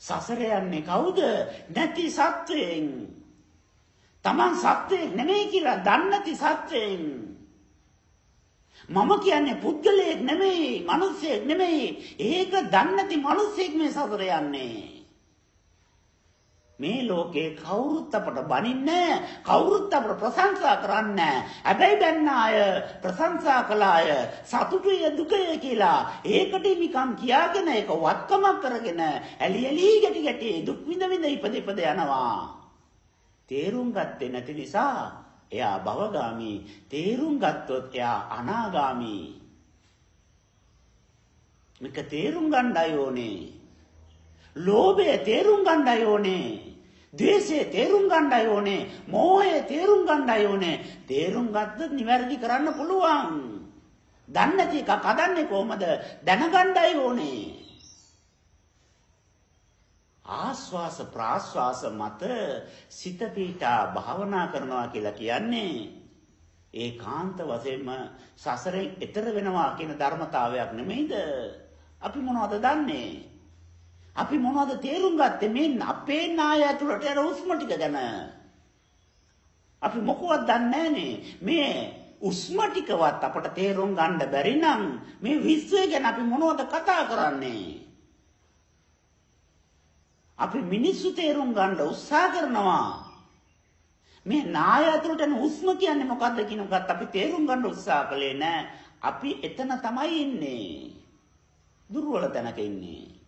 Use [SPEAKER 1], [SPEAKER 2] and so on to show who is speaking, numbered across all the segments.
[SPEAKER 1] සසර යන්නේ කවුද? නැති සත්වයෙන්. Taman සත්වයෙක් නෙමෙයි කියලා දන්නේ නැති සත්වයෙන්. මම කියන්නේ පුද්ගලයෙක් නෙමෙයි, මිනිසෙක් නෙමෙයි. ඒක දන්නේ නැති මිනිසෙක් මේ සසර යන්නේ. මේ ලෝකේ කවුරුත් අපට බනින්නේ කවුරුත් අපට ප්‍රශංසා කරන්නේ හැබැයි දැන් අය ප්‍රශංසා කළ අය සතුටුය දුකය කියලා ඒකට නිකන් කියාගෙන ඒක වත්කමක් කරගෙන ඇලි ඇලි ගැටි ගැටි දුක් විඳ විඳ ඉපද ඉපද යනවා. තේරුම් ගත්තේ නැති නිසා එයා භවගාමි. තේරුම් ගත්තොත් එයා අනාගාමි. මේක තේරුම් ගන්නයි ඕනේ. ලෝභය තේරුම් ගන්නයි ඕනේ. ද්වේෂය තේරුම් ගන්නයි ඕනේ. මෝහය තේරුම් ගන්නයි ඕනේ. තේරුම් ගත්තොත් නිවැරදි කරන්න පුළුවන්. දන්නේ නැති එකක් හදන්නේ කොහමද? දැනගන්නයි ඕනේ. ආස්වාස ප්‍රාස්වාස මත සිත පීඨා භාවනා කරනවා කියලා කියන්නේ ඒකාන්ත වශයෙන්ම සසරෙන් එතර වෙනවා කියන ධර්මතාවයක් නෙමෙයිද? අපි මොනවද දන්නේ? අපි මොනවද තේරුම් ගත්තේ මේ අපේ නාය ඇතුළට යන උස්ම ටික ගැන? අපි මොකවත් දන්නේ මේ උස්ම ටිකවත් අපට තේරුම් ගන්න බැරි නම් මේ විශ්වය ගැන අපි මොනවද කතා කරන්නේ? අපි මිනිස්සු තේරුම් ගන්න උත්සාහ කරනවා. මේ නාය ඇතුළට යන උස්ම කියන්නේ මොකද්ද කියන එකත් අපි තේරුම් ගන්න උත්සාහ කළේ නෑ. අපි එතන තමයි ඉන්නේ. දුර්වල තැනක ඉන්නේ.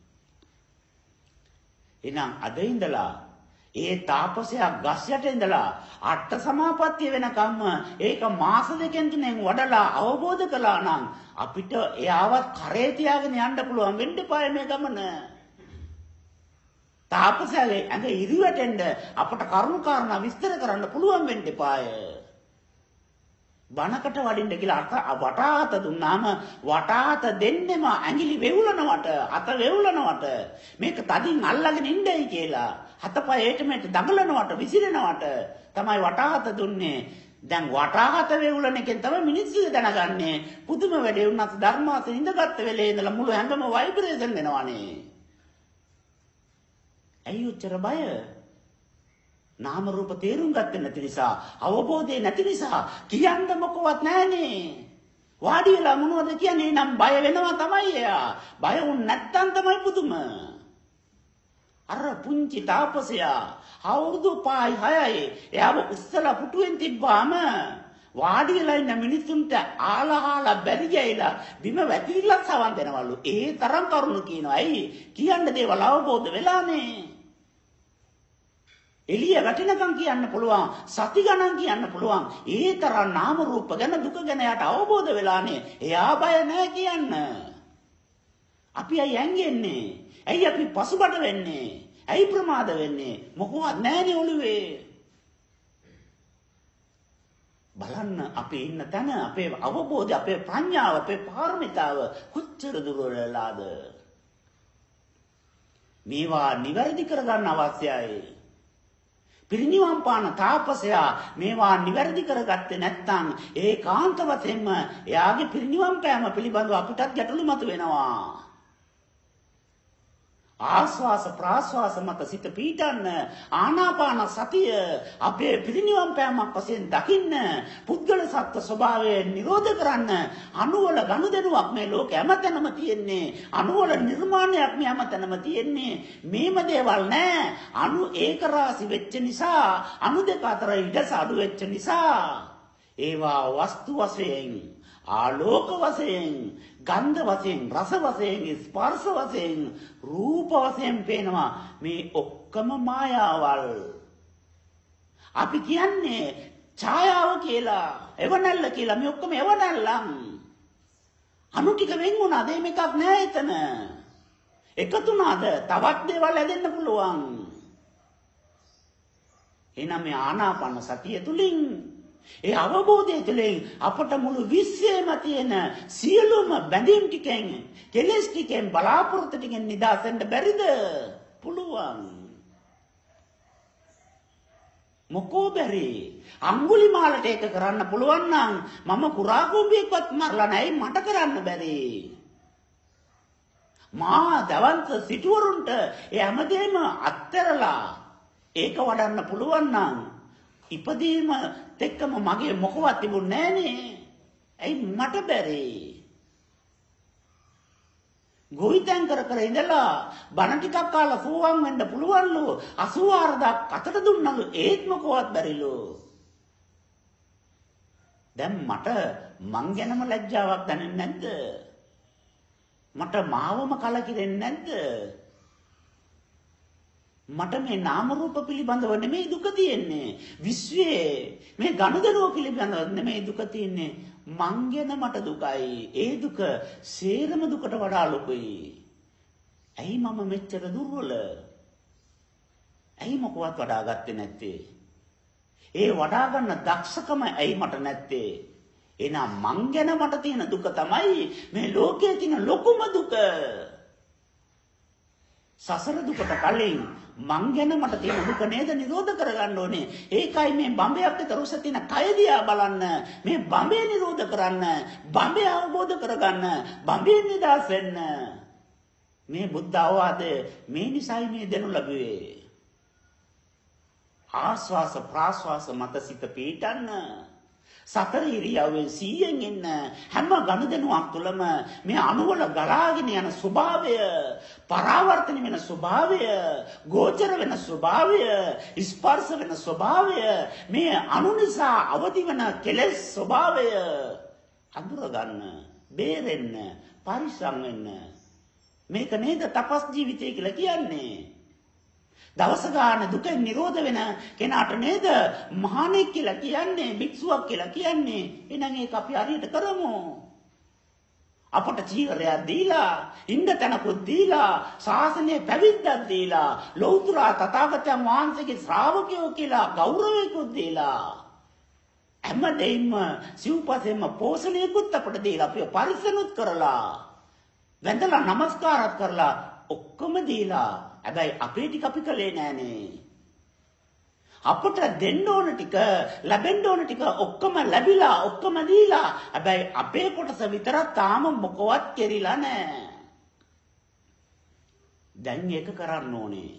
[SPEAKER 1] එහෙනම් අද ඉඳලා ඒ තාපසයා ගස් යට ඉඳලා අට සමාපත්තිය වෙනකම්ම ඒක මාස දෙකෙන් තුනෙන් වඩලා අවබෝධ කළා නම් අපිට එයාවත් කරේ තියාගෙන යන්න පුළුවන් වෙන්න පාය මේ ගමන. තාපසයාගේ ඇඟ ඉරිවැටෙන්න අපට කරුණු කාරණා විස්තර කරන්න පුළුවන් වෙන්න පාය. බණකට වඩින්න කියලා වටාත දුන්නාම වටාත දෙන්නෙම ඇඟිලි වෙවුලනවට අත වෙවුලනවට මේක තදින් අල්ලගෙන ඉන්නයි කියලා. හතපය ඒට මෙට දඟලනවට විසිරෙනවට තමයි වටාත දුන්නේ. දැන් වටාහත වේවුලන එකෙන් තමයි මිනිස්සු දැනගන්නේ. පුදුම වැඩේ වුණත් ධර්මාස ඉඳගත් වෙලේ ඉඳලා මුළු හැඟම වයිබ්‍රේෂන් වෙනවානේ. ඇයි උච්චර බය? නාම රූප තේරුම් ගත්තේ නැති නිසා අවබෝධය නැති නිසා කියන්න මොකවත් නැහනේ. වාඩි වෙලා මොනවද කියන්නේ නම් බය වෙනවා තමයි එයා. බය වුන් නැත්තම් තමයි පුදුම. අර පුංචි තාපසයා අවුරුදු 5යි 6යි එයාව උස්සලා පුටුවෙන් තිබ්බාම වාඩි වෙලා ඉන්න මිනිසුන්ට ආලහාලා බැරි ගෑයිලා බිම වැටිලා සවන් දෙනවලු. ඒ තරම් කරුණු කියනවා. ඇයි? කියන්න දේවල් අවබෝධ වෙලානේ. එළිය වැටෙනකම් කියන්න පුළුවන් සති ගණන් කියන්න පුළුවන්. ඒ තරම් නාම රූප ගැන දුක ගැන යට අවබෝධ වෙලානේ එයා බය නැහැ කියන්න. අපි අය යංගෙන්නේ ඇයි අපි පසුබට වෙන්නේ? ඇයි ප්‍රමාද වෙන්නේ? මොකවත් නැහැනේ ඔළුවේ. බලන්න අපේ ඉන්න තැන අපේ අවබෝධය අපේ ප්‍රඥාව අපේ පාරමිතාව කොච්චර දුරලලාද මේවා නිවැරදි කරගන්න අවශ්‍යයි. පිරිනිවන් පාන තාපසයා මේවා නිවැරදි කරගත්තේ නැත්නම් ඒකාන්ත වශයෙන්ම එයාගේ පිරිනිවන් පෑම පිළිබඳව අපිටත් ගැටලු මතුවෙනවා. ආස්වාස ප්‍රාස්වාස මත සිත පීඩන්න ආනාපාන සතිය අපේ පිරිනිවන් පෑමක් වශයෙන් දකින්න පුද්ගල සත්ත්ව ස්වභාවය නිරෝධ කරන්න අණුවල ගනුදෙනුවක් මේ ලෝකෙ හැමතැනම තියෙන්නේ. අණුවල නිර්මාණයක් මේ හැමතැනම තියෙන්නේ. මේම දේවල් නෑ. අණු ඒකරාශි වෙච්ච නිසා අණු දෙක අතර ඉඩස අඩු වෙච්ච නිසා ඒවා වස්තු වශයෙන් ආලෝක වශයෙන් ගන්ධ වශයෙන් රස වශයෙන් ස්පර්ශ වශයෙන් රූප වශයෙන් පේනවා මේ ඔක්කොම මායාවල්. අපි කියන්නේ ඡායාව කියලා එවනල්ල කියලා මේ ඔක්කොම එවනල්ලන් අනු ටික වෙන් වුණාද? මේකක් නෑ එතන. එකතුනාද තවත් දේවල් හැදෙන්න පුළුවන්. එහෙනම් මේ ආනාපාන සතිය තුලින් ඒ අවබෝධය තුළින් අපට මුළු විශ්වයේම තියෙන සියලුම බැඳීම් ටිකෙන් කෙලෙස් ටිකෙන් බලාපොරොත්තු ටිකෙන් නිදහස් වෙන්න බැරිද? පුළුවන්. මොකෝ බැරි අඟුලිමාලට ඒක කරන්න පුළුවන් නම් මම කුරා කුඹියෙක්වත් මරලා නැහැ මට කරන්න බැරි මා දවන්ත සිටුවරුන්ට ඒ හැමදේම අත්තරලා ඒක වඩන්න පුළුවන් නම් ඉපදීම එක්කම මගේ මොකවත් තිබුණේ නෑනේ. ඇයි මට බැරි? ගොවිතැන් කර කර ඉඳලා බණ ටිකක් කාලා සෝවන් වෙන්න පුළුවන්ලු 84000ක් අතට දුන්නලු ඒත් මොකවත් බැරිලු. දැන් මට මං ගැනම ලැජ්ජාවක් දැනෙන්නේ නැද්ද? මට මාවම කලකිරෙන්නේ නැද්ද? මට මේ නාම රූප පිළිබඳව නෙමෙයි දුක තියෙන්නේ. විශ්වයේ මේ ගනුදෙනුව පිළිබඳව නෙමෙයි දුක තියෙන්නේ. මං ගැන මට දුකයි. ඒ දුක සේරම දුකට වඩා ලොකුයි. ඇයි මම මෙච්චර දුර්වල? ඇයි මොකවත් වඩා ගත්තේ නැත්තේ? ඒ වඩා ගන්න දක්ෂකම ඇයි මට නැත්තේ? එහෙනම් මං ගැන මට තියෙන දුක තමයි මේ ලෝකයේ තියෙන ලොකුම දුක. සසර දුකට කලින් මං ගැන මට තියෙන දුක නේද නිරෝධ කරගන්න ඕනේ. ඒකයි මේ බඹයක් විතර උස තියෙන කය දිහා බලන්න. මේ බඹේ නිරෝධ කරන්න. බඹේ අවබෝධ කරගන්න. බඹේ නිදාස් වෙන්න. මේ බුද්ධ අවවාදය මේ නිසයි මේ දෙනු ලැබුවේ. ආස්වාස ප්‍රාස්වාස මත සිත පීඩන්න සතර ඉරියව්වෙන් 100න් ඉන්න හැම ගනුදෙනුවක් තුළම මේ අණුවල ගලාගෙන යන ස්වභාවය පරාවර්තන වෙන ස්වභාවය ගෝචර වෙන ස්වභාවය ස්පර්ශ වෙන ස්වභාවය මේ අණු නිසා අවදි වෙන කෙලෙස් ස්වභාවය අඳුර ගන්න බේරෙන්න පරිස්සම් වෙන්න. මේක නේද තපස් ජීවිතය කියලා කියන්නේ? දවස ගන්න දුකෙන් නිරෝධ වෙන කෙනාට නේද? මහානෙක් කියලා කියන්නේ භික්ෂුවක් කියලා කියන්නේ. එහෙනම් ඒක අපි හරියට කරමු. අපට චීවරයක් දීලා ඉන්න තැනකුත් දීලා ශාසනය පැවිද්දක් දීලා ලෞතර තථාගතයන් වහන්සේගේ ශ්‍රාවකයෝ කියලා ගෞරවයකුත් දීලා හැම දෙයින්ම සිව්පසෙන්ම පෝෂණයකුත් අපට දීලා අපිව පරිස්සනුත් කරලා වැඳලා নমස්කාරත් කරලා ඔක්කොම දීලා හැබැයි අපේ ටික අපි කළේ නෑනේ. අපට දෙන්න ඕන ටික ලැබෙන්න ඕන ටික ඔක්කොම ලැබිලා ඔක්කොම දීලා හැබැයි අපේ කොටස විතරක් තාම මොකවත් කෙරිලා නෑ. දැන් ඒක කරන්න ඕනේ.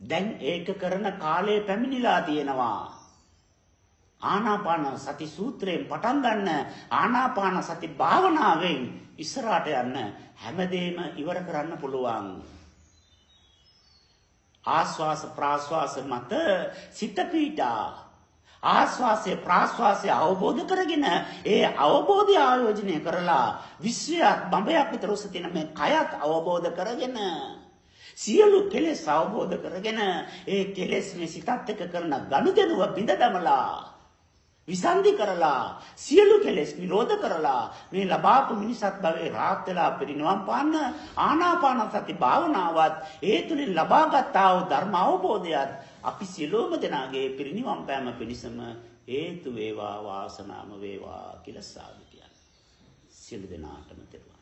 [SPEAKER 1] දැන් ඒක කරන කාලය පැමිණිලා තියෙනවා. ආනාපාන සති සූත්‍රයෙන් පටන් ගන්න ආනාපාන සති භාවනාවෙන් ඉස්සරහට යන්න හැමදේම ඉවර කරන්න පුළුවන්. ආස්වාස ප්‍රාස්වාස මත සිත පීඩා ආස්වාසය ප්‍රාස්වාසය අවබෝධ කරගෙන ඒ අවබෝධය ආයෝජනය කරලා විශ්වයක් බඹයක් විතර උස තියෙන මේ කයත් අවබෝධ කරගෙන සියලු කෙලෙස් අවබෝධ කරගෙන ඒ කෙලෙස් මේ සිතත් එක්ක කරන ගනුදෙනුව බිඳ දමලා විසන්ධි කරලා සියලු කෙලෙස් නිරෝධ කරලා මේ ලබාපු මිනිසත් භවයේ රාහත් වෙලා පිරිනවම් පාන්න ආනාපාන සති භාවනාවත් ඒ තුලින් ලබාගත් ආ වූ ධර්ම අවබෝධයත් අපි සියලුම දෙනාගේ පිරිනිවන් පෑම පිණිසම හේතු වේවා වාසනාම වේවා කියලා සාදු කියන්නේ. සියලු දෙනාටම තෙරුවන්